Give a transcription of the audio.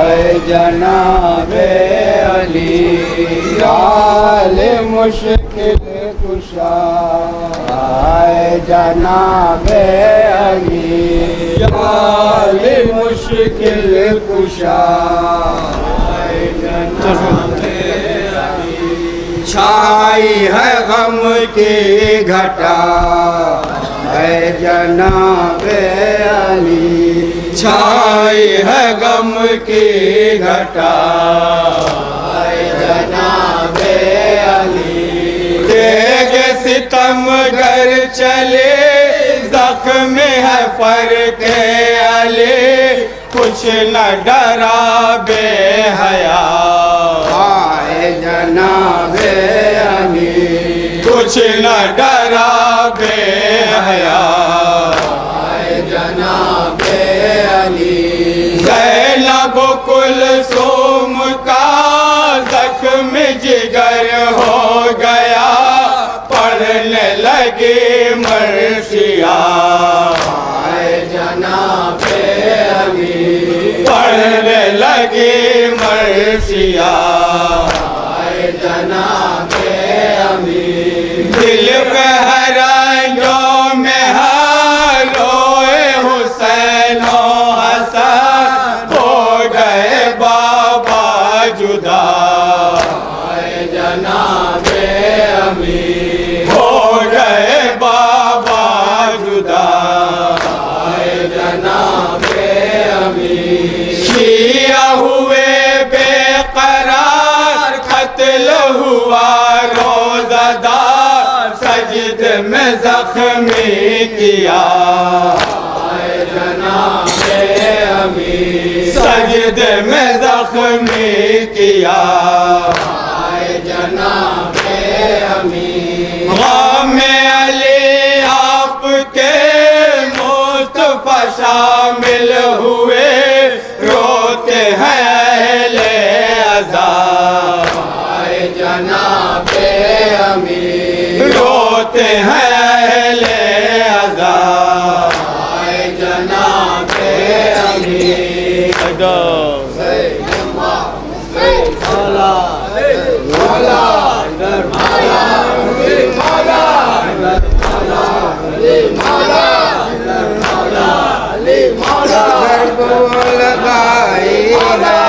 اے جناب علی یال مشکل کشا۔ اے جناب علی یال مشکل کشا۔ اے جناب چھائی ہے غم کی گھٹا۔ اے جناب علی کی گھٹا جناب علی۔ دیگ ستم گر چلے زخم ہے فرق علی۔ کچھ نہ ڈرا بے حیا۔ آئے جناب علی۔ کچھ نہ ڈرا بے حیا۔ آئے جناب علی۔ لگی مرثیہ۔ آئے جناب علی پڑھنے لگی مرثیہ۔ آئے جناب علی دل پہ رنگوں میں روئے حسین و حسن۔ ہو گئے بابا جدا۔ آئے جناب امی آئے امی شیعہ ہوئے بے قرار، قتل ہوا روزہ دار سجد میں زخمی کیا۔ آئے جناب امی سجد میں زخمی کیا۔ آئے جناب شامل ہوئے روتے ہیں اہل عذاب۔ آئے جناب امی روتے ہیں اہل عذاب۔ آئے جناب امی لگائی ہے